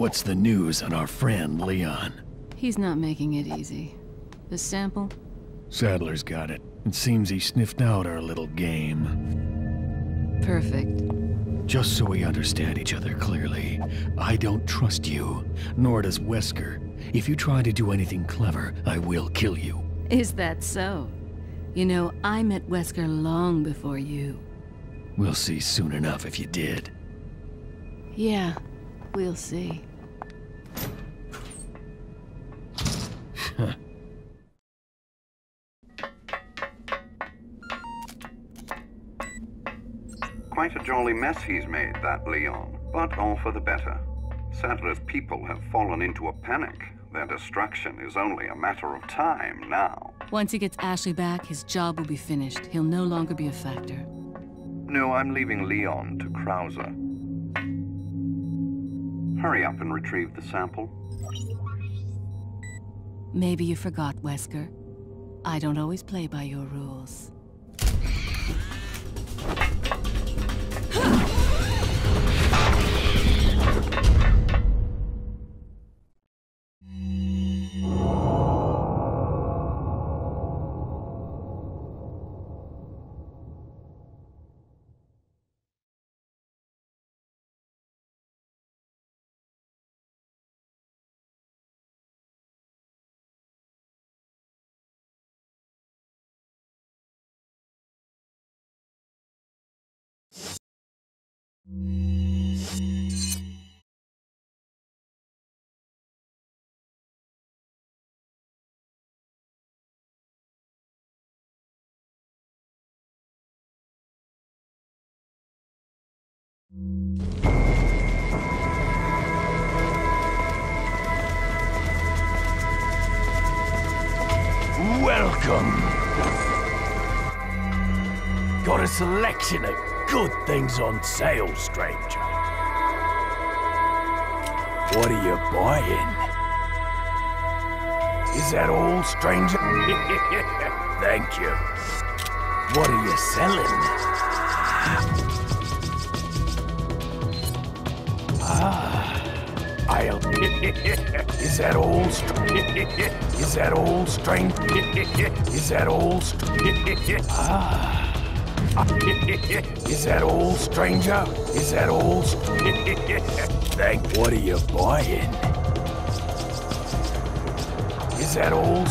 What's the news on our friend, Leon? He's not making it easy. The sample? Saddler's got it. It seems he sniffed out our little game. Perfect. Just so we understand each other clearly, I don't trust you, nor does Wesker. If you try to do anything clever, I will kill you. Is that so? You know, I met Wesker long before you. We'll see soon enough if you did. Yeah, we'll see. Mess he's made, that Leon, but all for the better. Saddler's people have fallen into a panic. Their destruction is only a matter of time now. Once he gets Ashley back, his job will be finished. He'll no longer be a factor. No, I'm leaving Leon to Krauser. Hurry up and retrieve the sample. Maybe you forgot, Wesker. I don't always play by your rules. Welcome. Got a selection of good things on sale, stranger. What are you buying? Is that all, stranger? Thank you. What are you selling? Is that all, str- Is that all, stranger? Is that all, Ah... Is that all, stranger? Is that all? Thank. What are you buying? Is that all?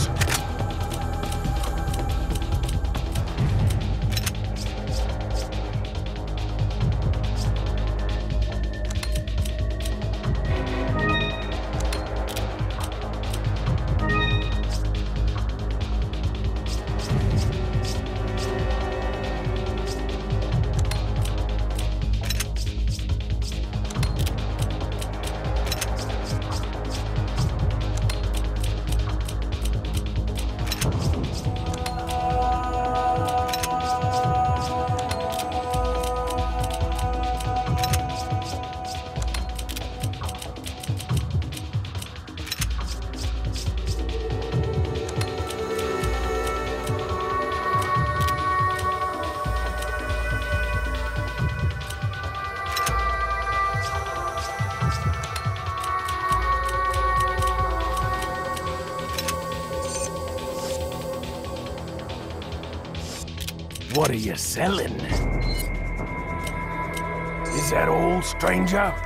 What are you selling? Is that all, stranger?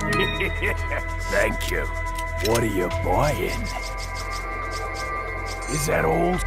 Thank you. What are you buying? Is that all?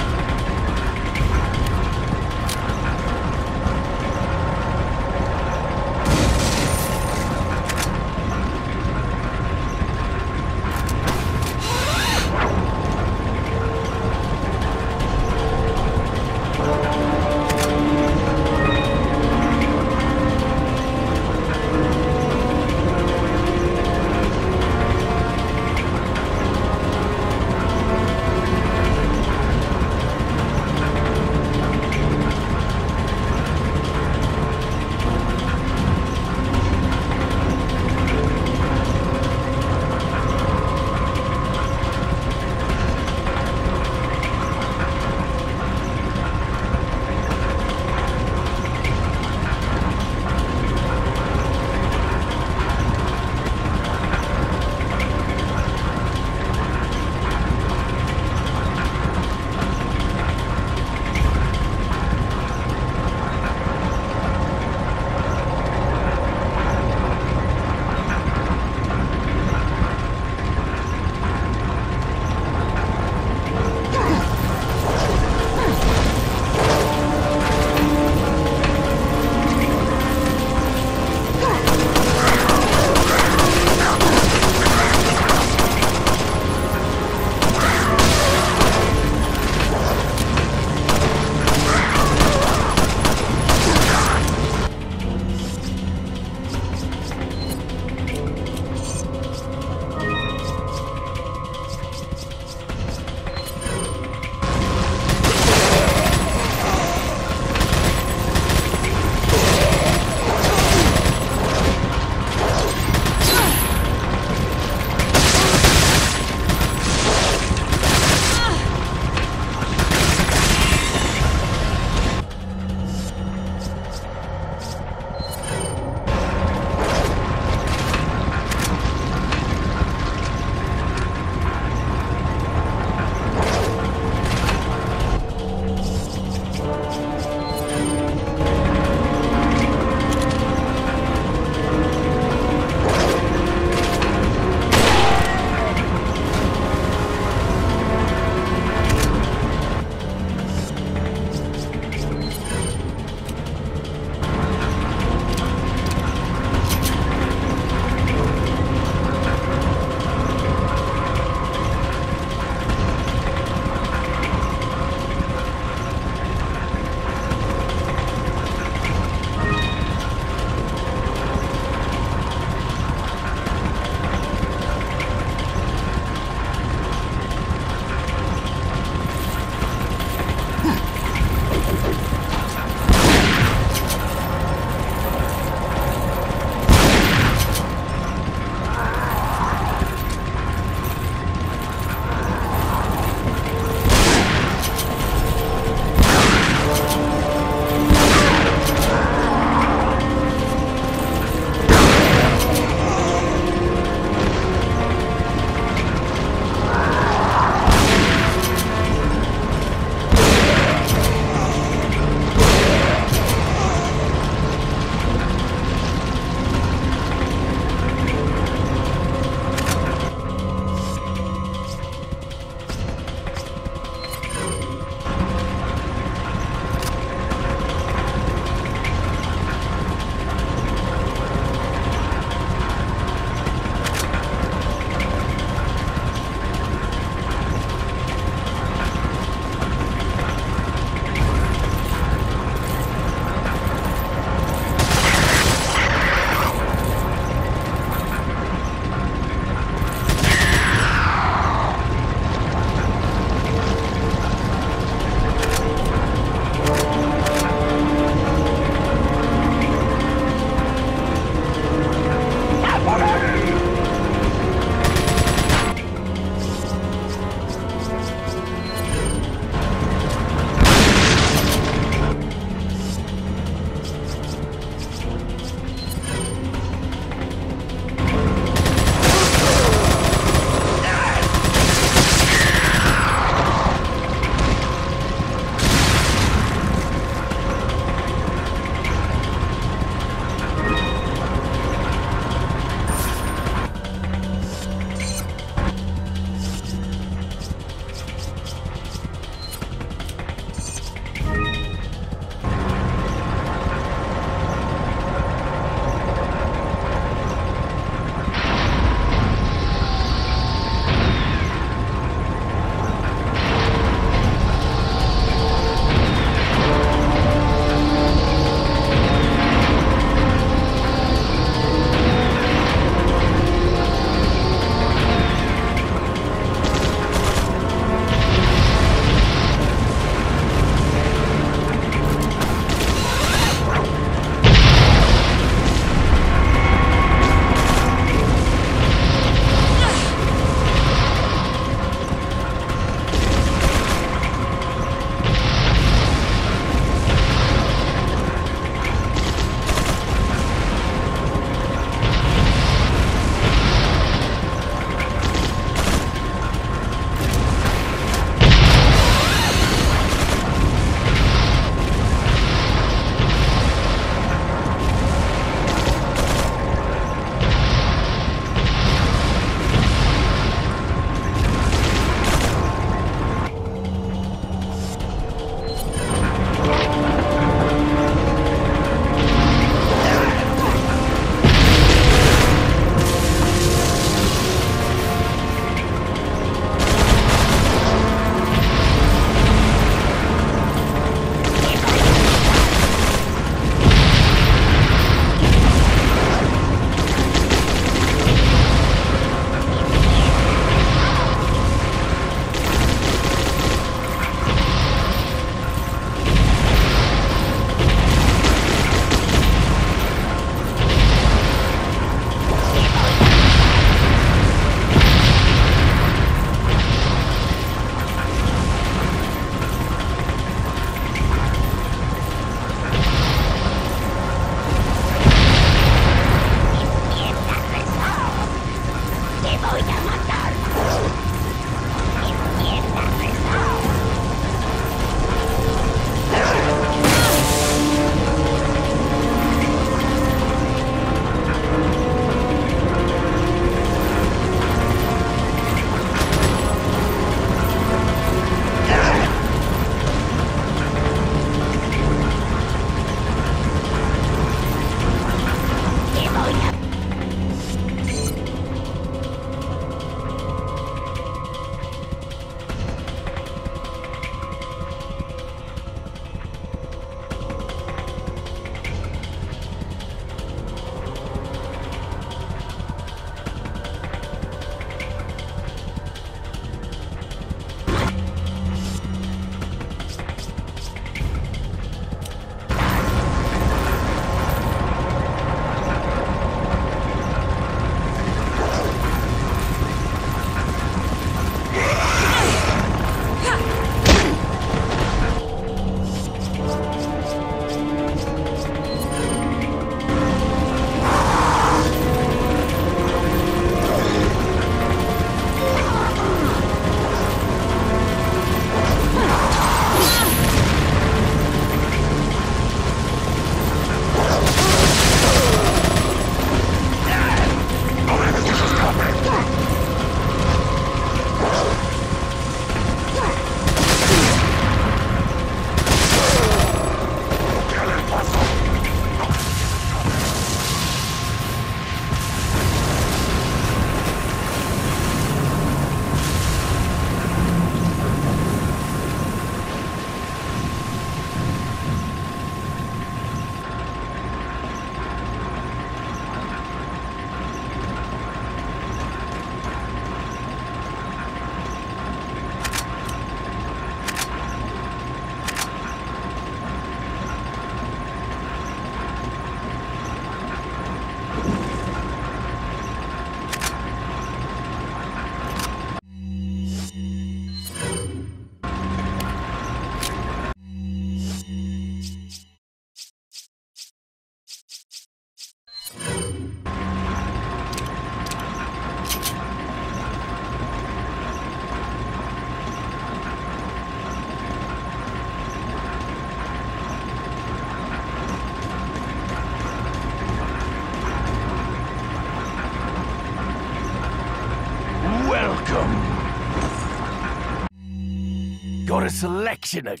Got a selection of...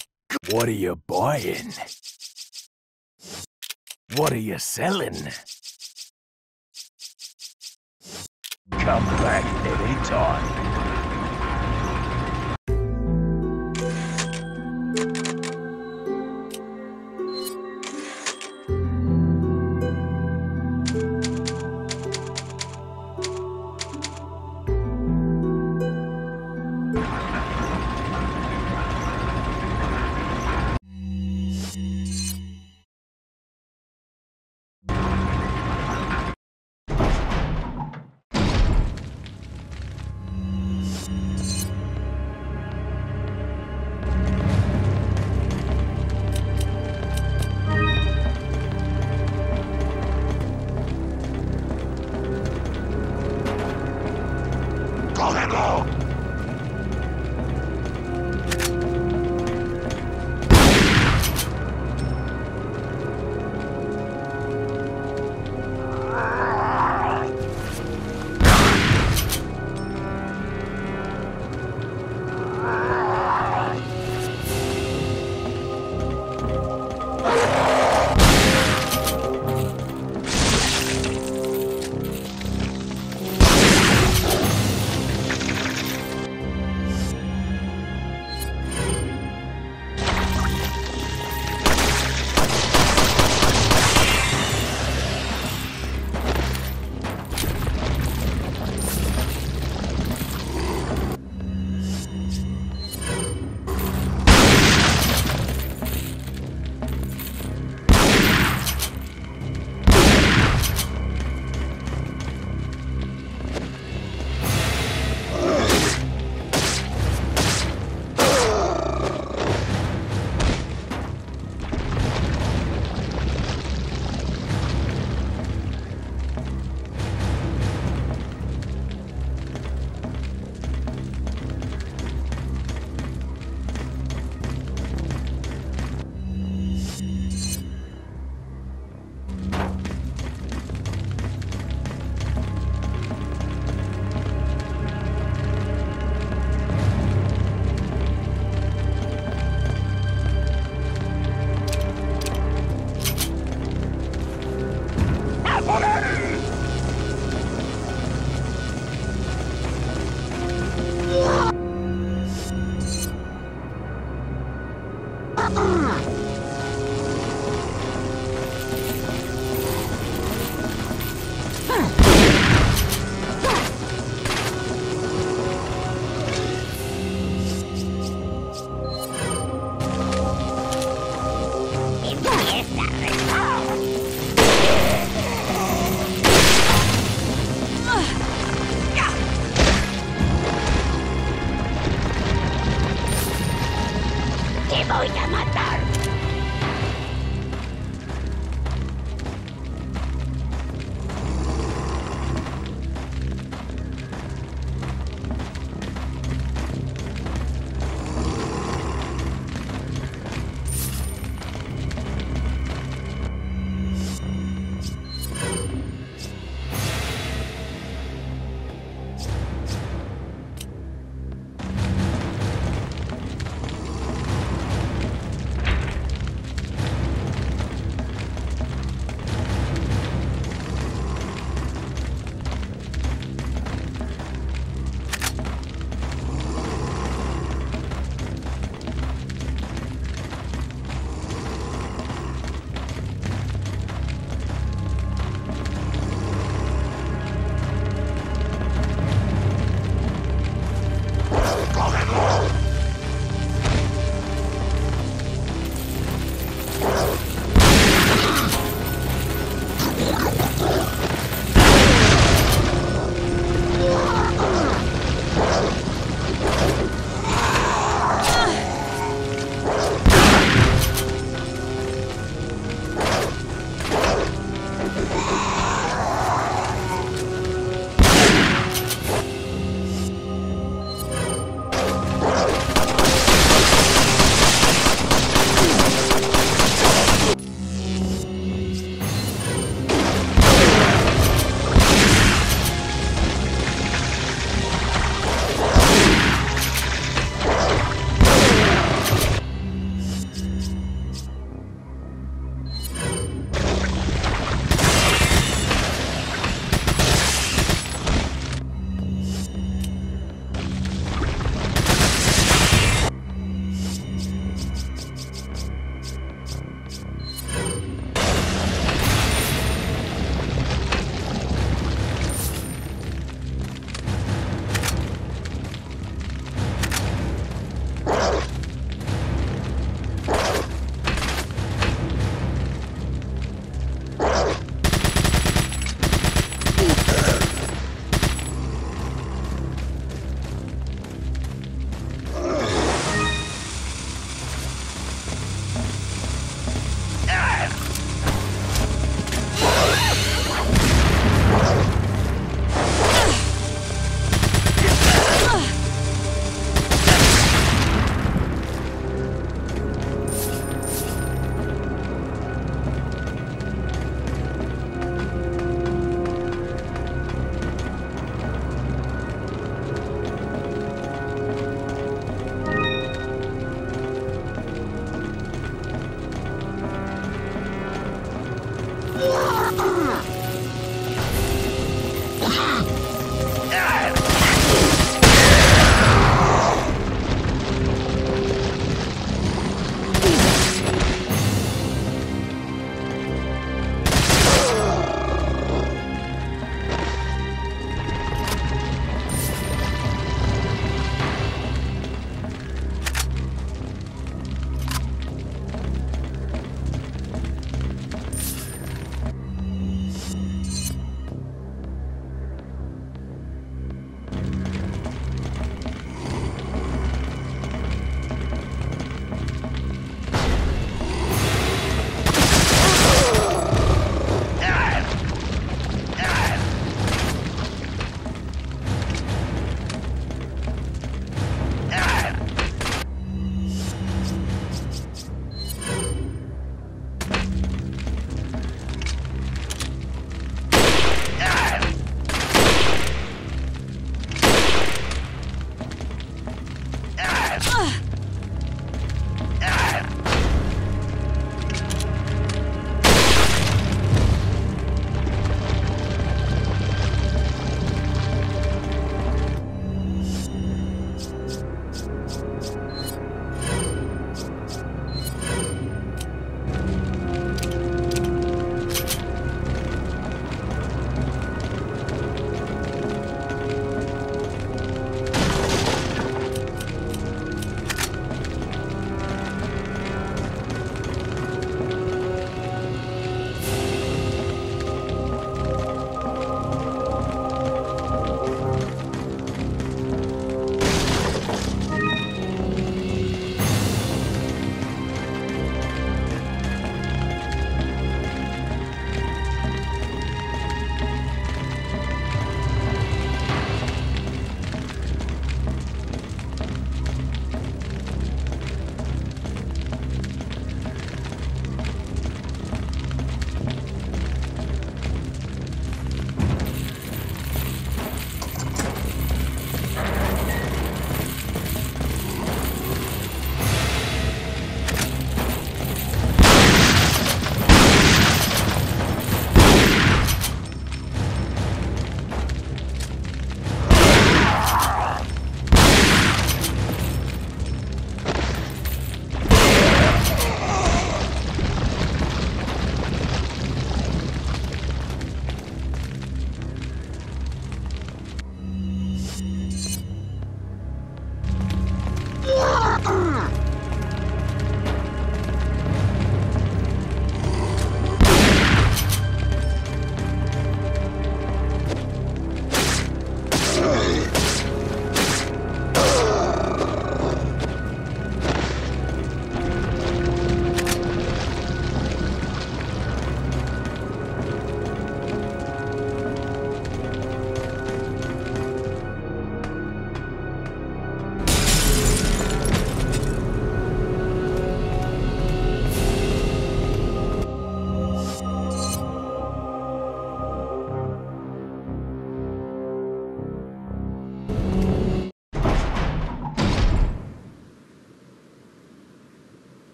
What are you buying? What are you selling? Come back anytime.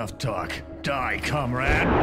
Enough talk. Die, comrade!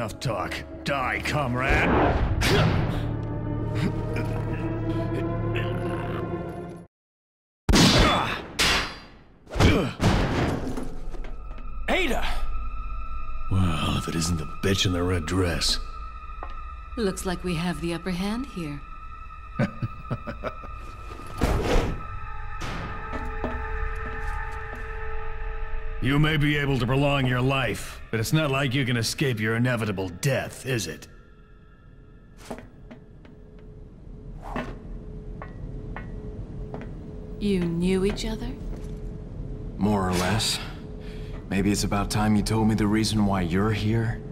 Enough talk. Die, comrade! Ada! Well, if it isn't the bitch in the red dress. Looks like we have the upper hand here. You may be able to prolong your life, but it's not like you can escape your inevitable death, is it? You knew each other? More or less. Maybe it's about time you told me the reason why you're here?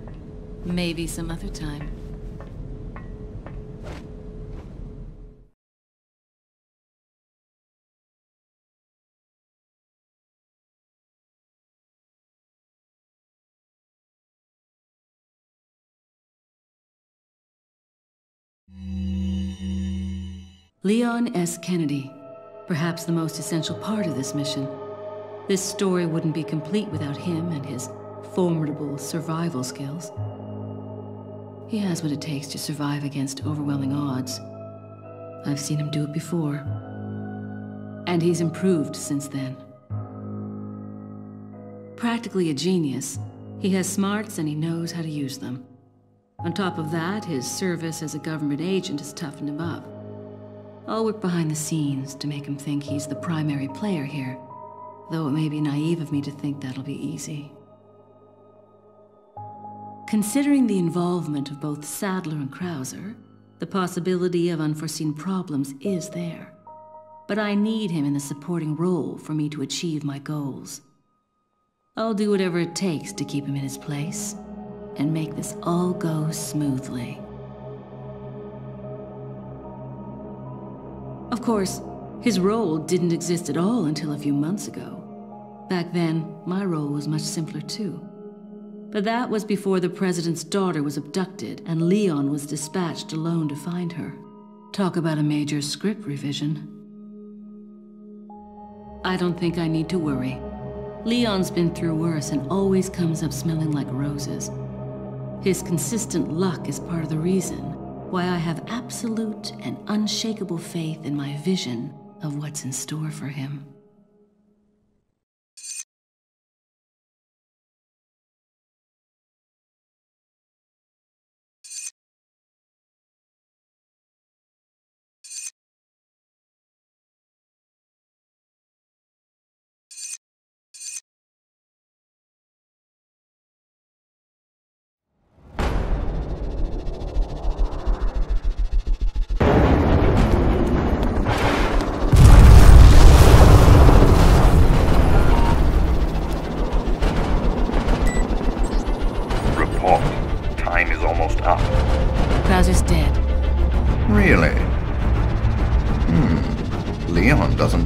Maybe some other time. Leon S. Kennedy, perhaps the most essential part of this mission. This story wouldn't be complete without him and his formidable survival skills. He has what it takes to survive against overwhelming odds. I've seen him do it before. And he's improved since then. Practically a genius, he has smarts and he knows how to use them. On top of that, his service as a government agent has toughened him up. I'll work behind the scenes to make him think he's the primary player here, though it may be naive of me to think that'll be easy. Considering the involvement of both Saddler and Krauser, the possibility of unforeseen problems is there. But I need him in the supporting role for me to achieve my goals. I'll do whatever it takes to keep him in his place and make this all go smoothly. Of course, his role didn't exist at all until a few months ago. Back then, my role was much simpler too. But that was before the president's daughter was abducted and Leon was dispatched alone to find her. Talk about a major script revision. I don't think I need to worry. Leon's been through worse and always comes up smelling like roses. His consistent luck is part of the reason why I have absolute and unshakable faith in my vision of what's in store for him.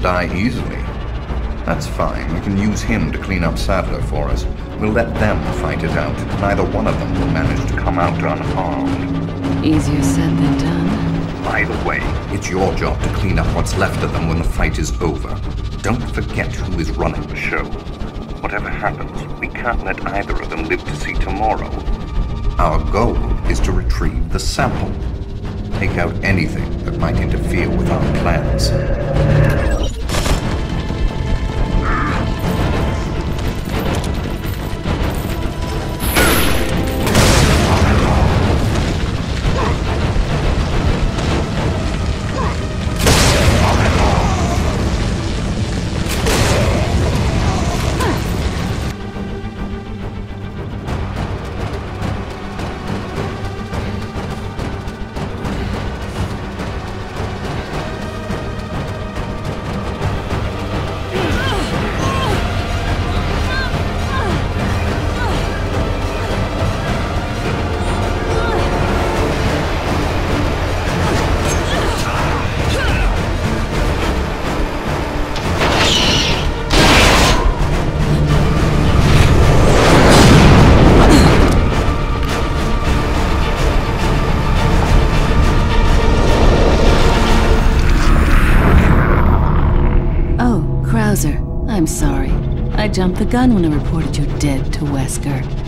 Die easily. That's fine. We can use him to clean up Saddler for us. We'll let them fight it out. Neither one of them will manage to come out unharmed. Easier said than done. By the way, it's your job to clean up what's left of them when the fight is over. Don't forget who is running the show. Whatever happens, we can't let either of them live to see tomorrow. Our goal is to retrieve the sample. Take out anything that might interfere with our plans. Gun when I reported you dead to Wesker.